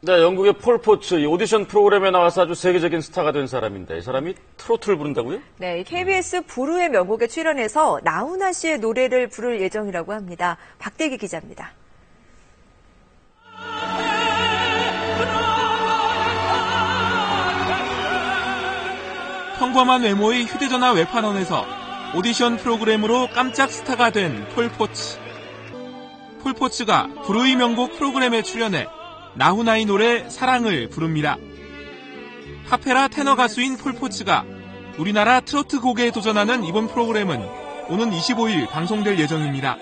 네, 영국의 폴 포츠 이 오디션 프로그램에 나와서 아주 세계적인 스타가 된 사람인데 이 사람이 트로트를 부른다고요? 네, KBS 불후의 명곡에 출연해서 나훈아 씨의 노래를 부를 예정이라고 합니다. 박대기 기자입니다. 평범한 외모의 휴대전화 외판원에서 오디션 프로그램으로 깜짝 스타가 된 폴포츠. 폴포츠가 불의 명곡 프로그램에 출연해 나훈아의 노래 사랑을 부릅니다. 파페라 테너 가수인 폴포츠가 우리나라 트로트 곡에 도전하는 이번 프로그램은 오는 25일 방송될 예정입니다.